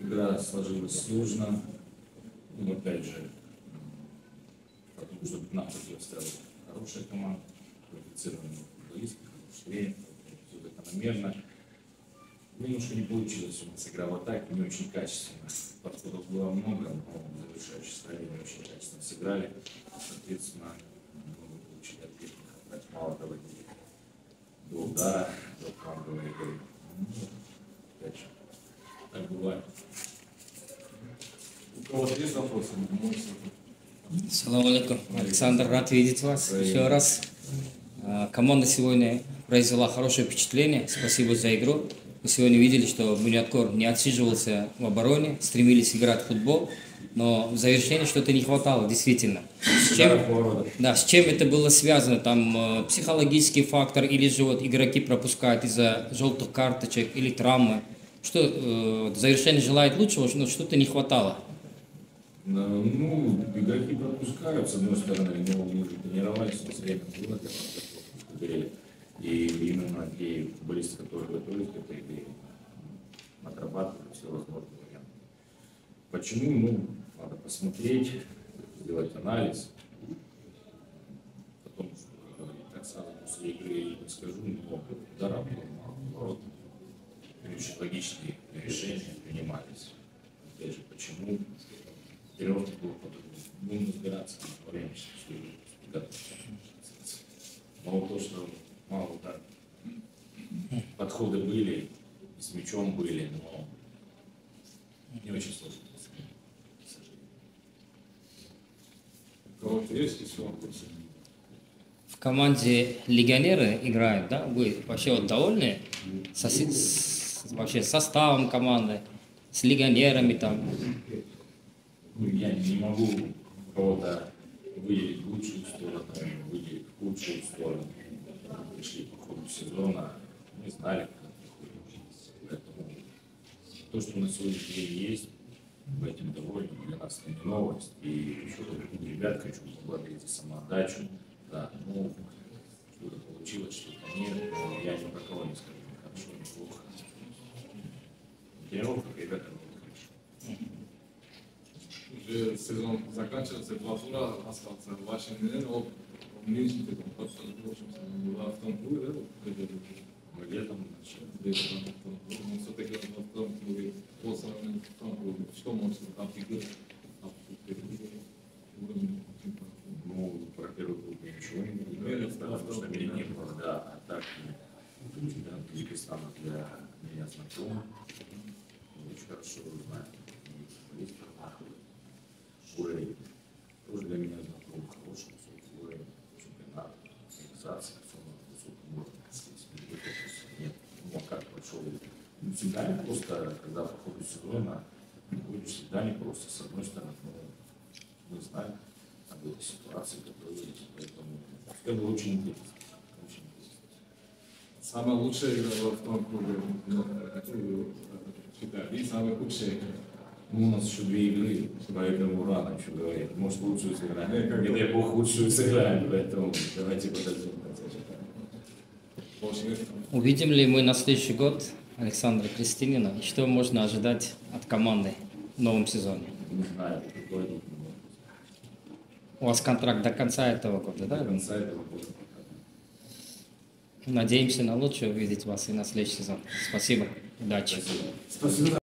Игра сложилась сложно. Ну, опять же, потому что нам противостояла хорошая команда, квалифицированные футболисты, швей, все закономерно. Немножко не получилось у нас игра в атаке, не очень качественно. Подходов было много, но завершающие стали не очень качественно сыграли. Соответственно, мы получили ответ, мало доводили до удара, до фланговой игры. Ну, опять же, так бывает. у кого-то есть вопросы Салам алейкум. Александр, рад видеть вас еще раз. А, Команда сегодня произвела хорошее впечатление. Спасибо за игру. Мы сегодня видели, что Бунyatkor не отсиживался в обороне, стремились играть в футбол, но в завершении что-то не хватало, действительно. С чем, да, с чем это было связано? Там э, психологический фактор или же вот игроки пропускают из-за желтых карточек или травмы? Что э, завершение желает лучшего, но что-то не хватало. Э, Ну, игроки пропускают, с одной стороны, но мы же тренировались, у нас время было для подготовки к игре. И именно те футболисты, которые готовились к этой игре, отрабатывали все возможные варианты. Почему? Ну, надо посмотреть, сделать анализ. Потом что говорить. Так сразу после игры не скажу, но ударов было наоборот. Очень логичные решения принимались. Опять же, почему? тренировки было по-другому. Будем разбираться, на время. Мало то, что мало так. Подходы были, с мячом были, но не очень сложно. к сожалению. у кого-то есть еще вопросы В команде легионеры играют, да? Вы вообще вот довольны со- с, вообще составом команды, с легионерами там? Ну, я не могу кого-то выделить в лучшую сторону, выделить в худшую сторону. Мы Пришли по ходу сезона, мы знали, как. Поэтому то, что у нас сегодня есть, мы этим довольны, для нас это не новость. И еще вот ребят хочу поблагодарить за самоотдачу. Да, ну, что-то получилось, что-то нет. Я ни про кого не скажу, хорошо, ни плохо. В тренировках ребята делают хорошо. уже сезон заканчивается два тура остался ваше мнение о нынешнем сезоне в была в том клубе да в том клубе. но все-таки в том клубе по сравнению с том клубе что можете там чемпионата? Ну, про первый круг я ничего не могу говорить, потому что меня да. не было, да, а так, ну, чемпионат Узбекистана для меня знаком, хорошо знаю, есть уровень, тоже для меня знаком, хороший высокий уровень, чемпионат, организация, все на высоком уровне, здесь нет, ну, а как прошел, ну, всегда не просто, когда по ходу сезона, будешь всегда не просто, с одной стороны, ну, мы знаем об этой ситуации, готовились, поэтому это было очень интересно. Очень интересно. самая лучшая игра была в том клубе какую вы считаете и самая худшая игра Ну, у нас еще две игры, поэтому рано еще говорить. Может, лучшую сыграем. Не, Не дай бог, худшую сыграем, поэтому давайте подождем. Увидим ли мы на следующий год Александра Кристинина? И что можно ожидать от команды в новом сезоне? Не знаю, У вас контракт до конца этого года, до да? конца этого года. Надеемся на лучшее увидеть вас и на следующий сезон. Спасибо. Удачи. Спасибо.